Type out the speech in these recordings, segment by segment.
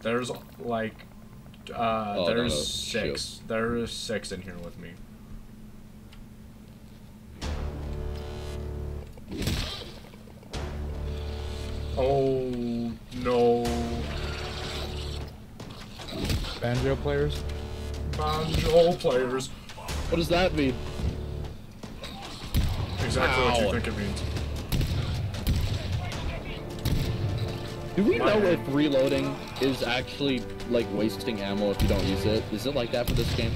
There's like, uh, Oh, there's no, six. There's six in here with me. Oh no, Banjo players? banjo players. What does that mean? Exactly what you think it means. Do we know if reloading is actually like wasting ammo if you don't use it? Is it like that for this game?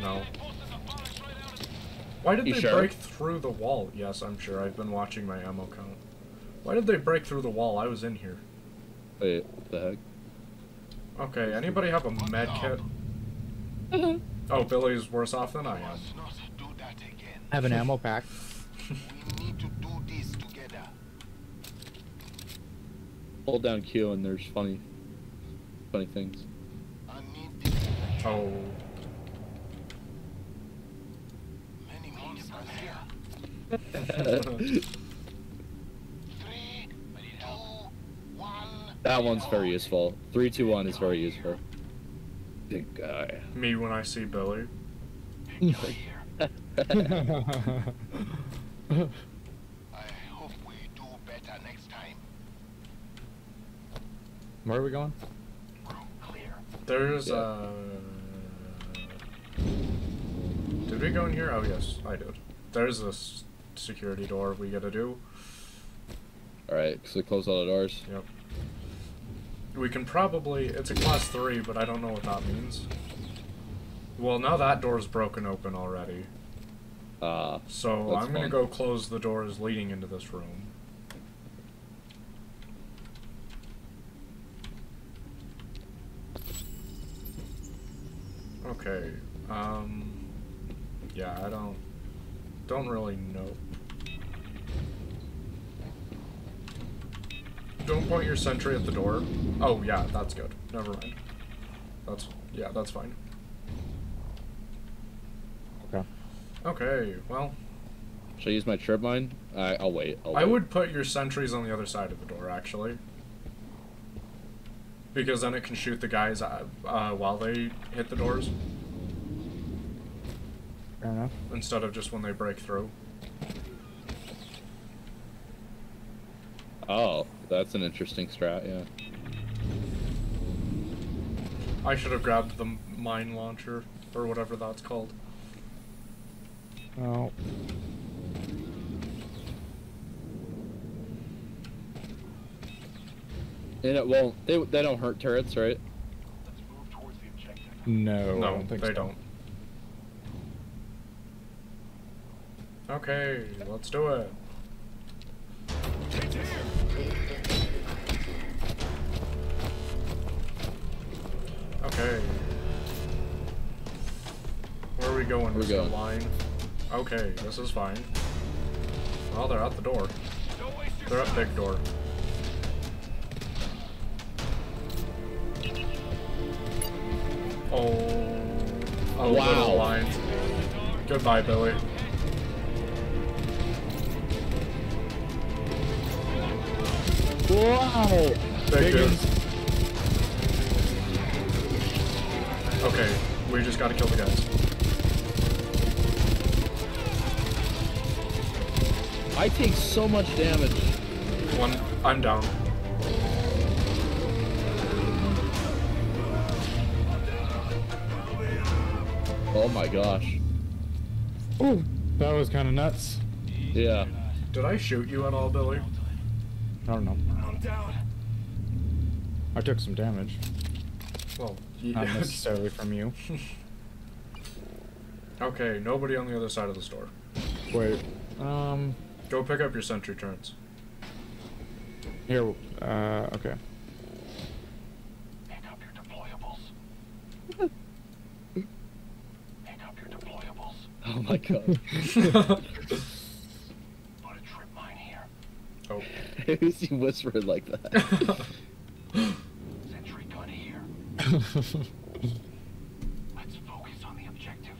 No. Why did You they sure? break through the wall? Yes, I'm sure. I've been watching my ammo count. Why did they break through the wall? I was in here. Wait, what the heck? Okay, anybody have a med kit? Oh, Billy's worse off than I am. Must not do that again. I have an ammo pack. We need to do this together. Hold down Q and there's funny, funny things. I need this. Oh, Many monsters here. Three, two, one. that one's very useful. Three, two, one is very useful. Big guy. me when I see Billy. Where are we going? Clear. There's Yeah. uh. Did we go in here? Oh yes, I did. There's this security door we gotta do. Alright, so close all the doors. Yep. We can probably. It's a class three, but I don't know what that means. Well, now that door's broken open already. Uh, So I'm gonna fine. go close the doors leading into this room. Okay. Um. Yeah, I don't. Don't really know. Don't point your sentry at the door. Oh yeah, that's good. Never mind. That's yeah, that's fine. Okay. Okay. Well, should I use my trip mine? I, I'll wait. I'll I wait. would put your sentries on the other side of the door, actually. Because then it can shoot the guys uh, uh, while they hit the doors, Fair enough. instead of just when they break through. Oh, that's an interesting strat, yeah. I should have grabbed the mine launcher, or whatever that's called. Oh. And it won't, they, they don't hurt turrets, right? Let's move towards the objective. No, I no, don't think they so. don't. Okay, let's do it. Okay. Where are we going? Where we going? Line. Okay, this is fine. Well, they're at the door. They're at big door. Oh. Oh, Wow. Goodbye, Billy. Wow! Big dude. Okay, we just gotta kill the guys. I take so much damage. One, I'm down. Oh my gosh. Ooh, that was kind of nuts. Yeah. Did I shoot you at all, Billy? I don't know. I'm down. I took some damage. Well, Not yeah. necessarily from you. okay, nobody on the other side of the store. Wait. Um. Go pick up your sentry turns. Here. Uh. Okay. Pick up your deployables. Pick up your deployables. Oh my god. Put a trip mine here. oh. Who's he whispering like that? Sentry gun here. Let's focus on the objective.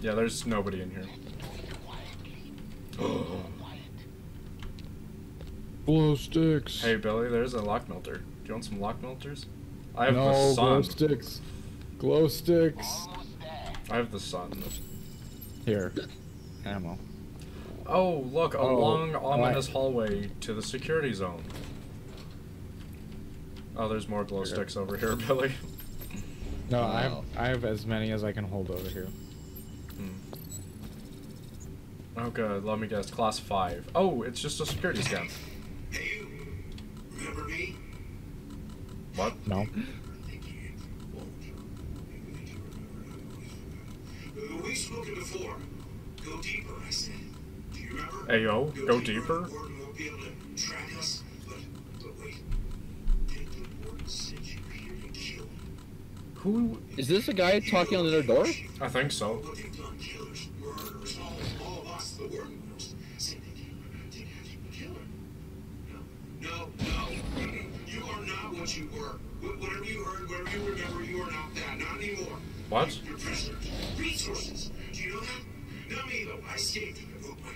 yeah, there's nobody in here. Do it quietly. Quiet. Glow sticks. Hey Billy, there's a lock melter. Do you want some lock melters? I have no, the glow sticks. Glow sticks. I have the sun. Here. Ammo. Oh, look, a Oh, long, ominous why- hallway to the security zone. Oh, there's more glow sticks over here, Billy. No, I have I have as many as I can hold over here. Oh, good. Let me guess. Class 5. Oh, it's just a security scan. Hey, you. Remember me? What? No. I think you won't. You need to remember. Uh, We've spoken before. Go deeper, I said. Do? Ayo, go deeper? Warden won't be able to track us. But, but wait. Did the Warden send you here to kill? Who? Is this a guy talking on the door? I think so. What they've done, killers, murderers, all, all of us, the Warden knows. Send the killer to catch the killer. No, no, no. You are not what you were. Whatever you heard, whatever you remember, you are not that. Not anymore. What? You're. Resources. Do you know that? Not me, though. I escaped. I broke my,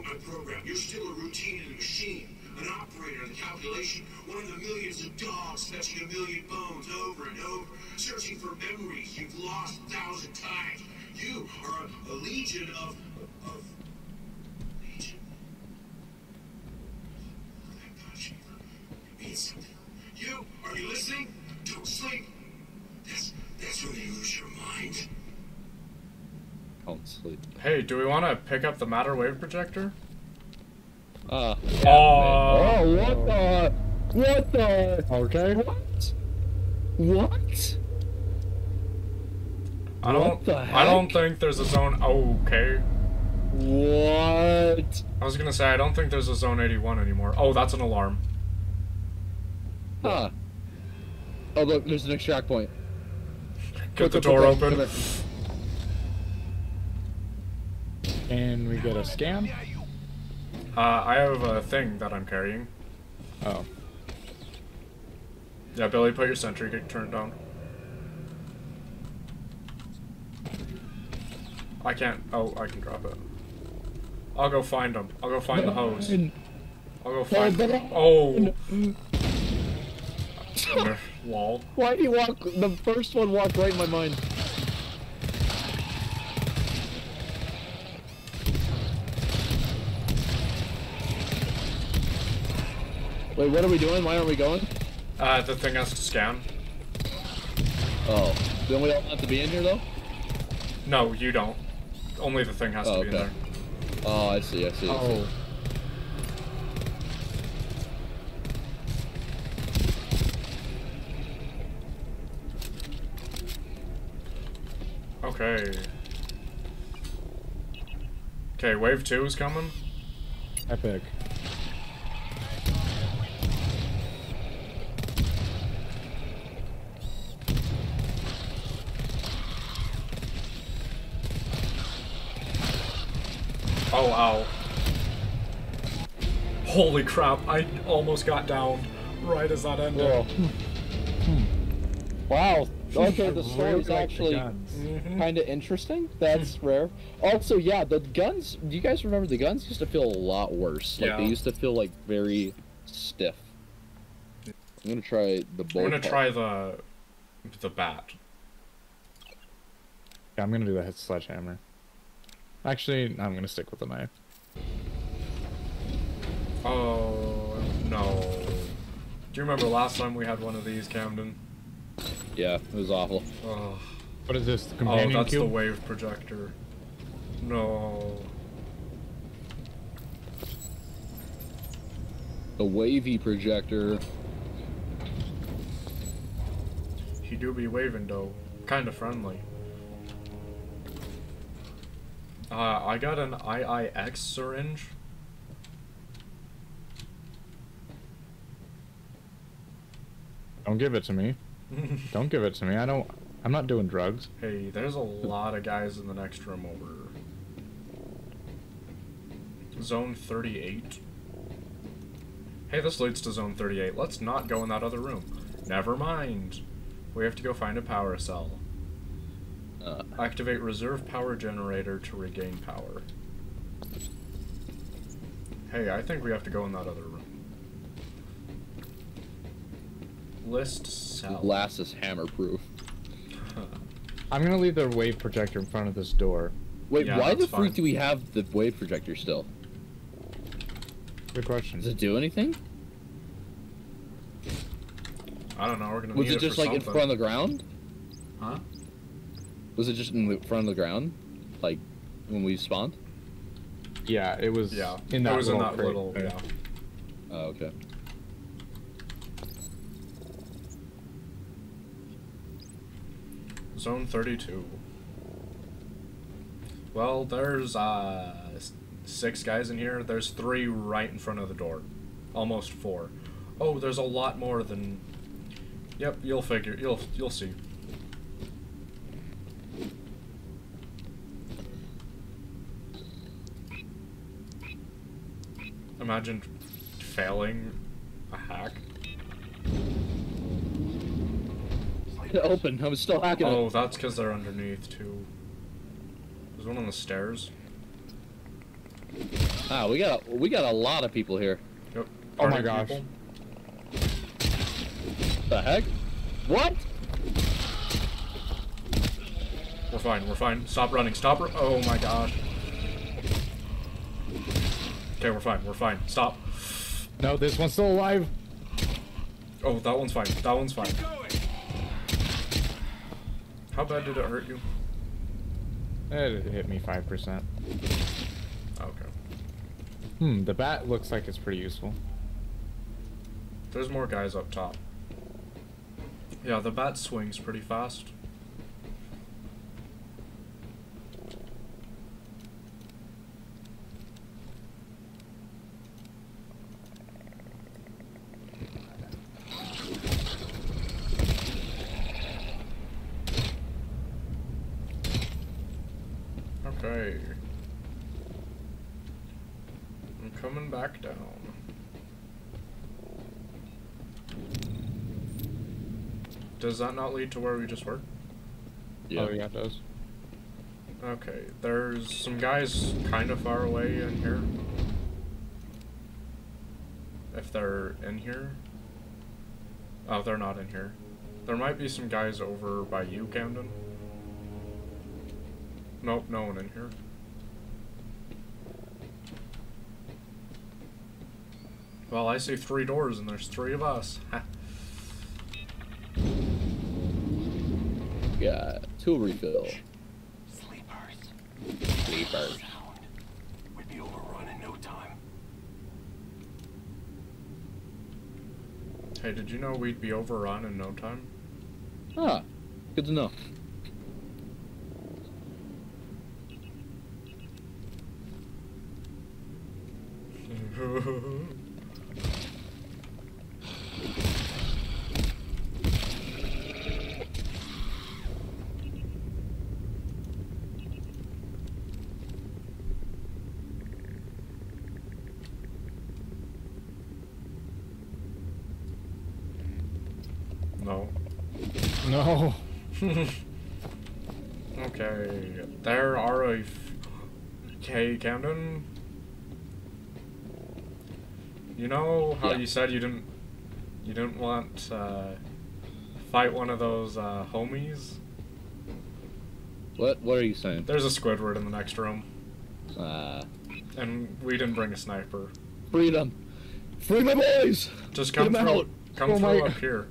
Program. You're still a routine in a machine. An operator in the calculation. One of the millions of dogs fetching a million bones over and over. Searching for memories you've lost a thousand times. You are a, a legion of... of... Hey, do we want to pick up the matter wave projector? Uh. Oh. Oh, what the? What the? Okay. What? What? I don't. What the I don't think there's a zone. Oh, okay. What? I was gonna say I don't think there's a zone 81 anymore. Oh, that's an alarm. Huh. Oh, look, there's an extract point. Get the Quick, quick, door quick, open. Come here. And we get a scan. Uh, I have a thing that I'm carrying. Oh. Yeah, Billy, put your sentry gig turned down. I can't. Oh, I can drop it. I'll go find them. I'll go find the hose. I'll go find. but- Oh. Lol. Why do you walk? The first one walked right in my mind. Wait, what are we doing? Why aren't we going? Uh, the thing has to scan. Oh, then we all have to be in here though. No, you don't. Only the thing has Oh, to be in okay. there. Oh, I see. I see. I see. Oh. Okay. Okay, wave two is coming. Epic. Oh, ow. Holy crap, I almost got down right as that ended. Whoa. Wow. Okay, the really story's actually guns. Mhm. kind of interesting. That's rare. Also, yeah, the guns. Do you guys remember the guns used to feel a lot worse? Like they used to feel like very stiff. I'm gonna try the I'm gonna try the the bat. Yeah, I'm gonna do the sledgehammer. Actually, I'm gonna stick with the knife. Oh no. Do you remember last time we had one of these, Camden? Yeah, it was awful. Oh, What is this? The oh companion that's the wave projector. No. The wavy projector. He do be waving though. Kinda friendly. Uh, I got an IIX syringe. Don't give it to me. Don't give it to me. I don't. I'm not doing drugs. Hey, there's a lot of guys in the next room over. Zone 38. Hey, this leads to Zone 38. Let's not go in that other room. Never mind. We have to go find a power cell. Uh, Activate reserve power generator to regain power. Hey, I think we have to go in that other room. List cell. Glass is hammer proof. I'm gonna leave the wave projector in front of this door. Wait, Yeah, why the freak fine. do we have the wave projector still? Good question. Does it do anything? I don't know. We're gonna Was need it just for like in front of the ground? Huh? Was it just in the front of the ground? Like when we spawned? Yeah, it was Yeah. in that it was in little that crate. little. Yeah. Oh, okay. Zone 32. Well, there's uh six guys in here. There's three right in front of the door. Almost four. Oh, there's a lot more than Yep, you'll figure. You'll you'll see. Imagine failing a hack. Open. I was still hacking Oh, it. that's because they're underneath too. There's one on the stairs. Ah, we got we got a lot of people here. Yep. Oh my gosh. people. The heck? What? We're fine. We're fine. Stop running. Stop. Ru- oh my gosh. Okay, we're fine. We're fine. Stop. No, this one's still alive. Oh, that one's fine. That one's fine. How bad did it hurt you? It hit me five percent. Okay. Hmm, the bat looks like it's pretty useful. There's more guys up top. Yeah, the bat swings pretty fast. Okay. I'm coming back down. Does that not lead to where we just were? Oh yeah, it does. Okay, there's some guys kind of far away in here. If they're in here. Oh, they're not in here. There might be some guys over by you, Camden. Nope, no one in here. Well, I see three doors and there's three of us. Ha. Got two refill. Sleepers. Sleeper. Sound. We'd be overrun in no time. hey, did you know we'd be overrun in no time? Ah, good to know. no. No. okay, there are a. F- okay, Camden. You know how Yeah. you said you didn't, you didn't want uh, fight one of those uh, homies. What what are you saying? There's a Squidward in the next room, Uh, and we didn't bring a sniper. freedom. Free my boys! Just come him through. out. Come Oh through my- up here.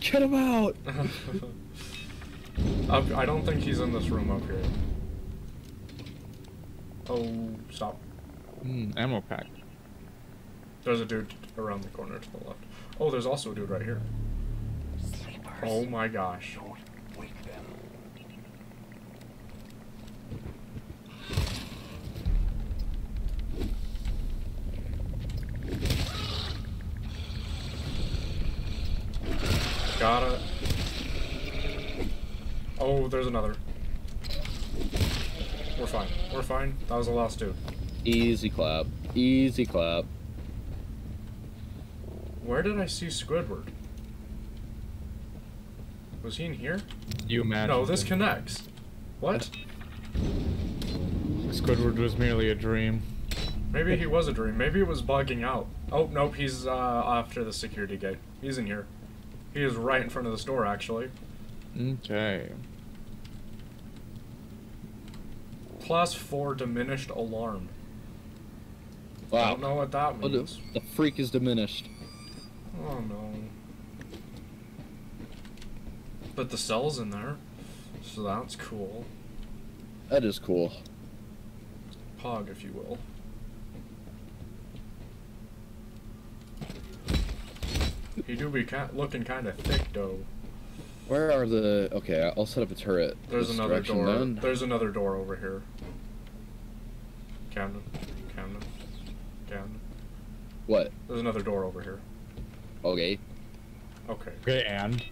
Get him out! I don't think he's in this room up here. Oh, stop. Hmm, ammo pack. There's a dude around the corner to the left. Oh, there's also a dude right here. Sleepers. Oh my gosh. Don't wake them. Got it. Oh, there's another. We're fine. We're fine. That was the last dude. Easy clap. Easy clap. Where did I see Squidward? Was he in here? You imagine? No, this connects. What? Squidward was merely a dream. Maybe he was a dream. Maybe it was bugging out. Oh, nope, he's uh, after the security gate. He's in here. He is right in front of the store, actually. Okay. Plus four diminished alarm. Wow. I don't know what that Oh, means. the freak is diminished. Oh no. But the cell's in there, so that's cool. That is cool. Pog, if you will. He do be ki- looking kind of thick, though. Where are the? Okay, I'll set up a turret. There's this another door. then. There's another door over here. Camden. Camden. Camden. What? There's another door over here. Okay. Okay. Okay, and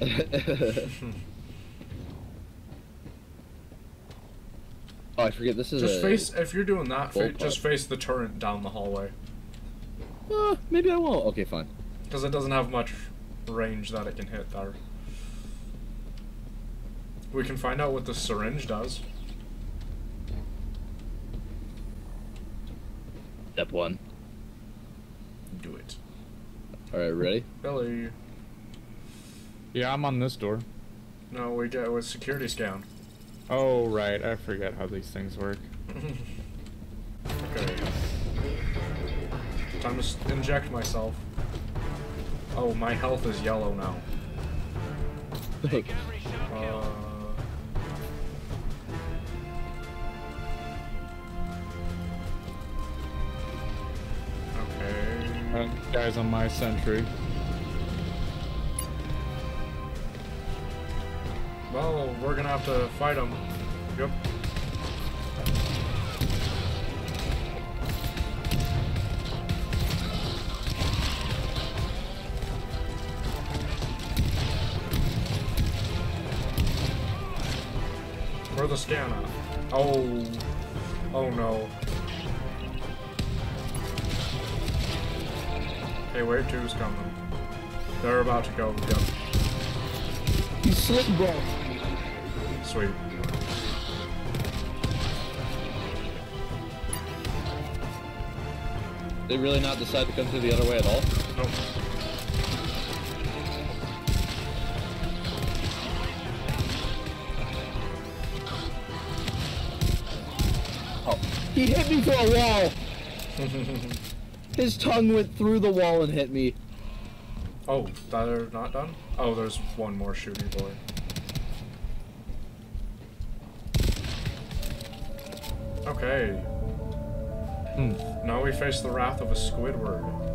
oh, I forget. This is Just a. face, if you're doing that, fa- just face the turret down the hallway. Uh, maybe I won't. Okay, fine. Because it doesn't have much range that it can hit there. We can find out what the syringe does. Step one. Do it. All right, ready? Billy. yeah, I'm on this door. No, we get with security scan. Oh right, I forget how these things work. Okay. Time to inject myself. Oh, my health is yellow now. Uh, okay. Uh, guys on my sentry. Well, we're gonna have to fight them. Yep. Where the scan at? Oh. Oh no. Hey, where is coming? They're about to go. Yep. He's slick, bro. Sweet. They really not decide to come through the other way at all? He hit me through a wall. His tongue went through the wall and hit me. Oh, they're not done? Oh, there's one more shooty boy. Okay. Hmm. Now we face the wrath of a Squidward.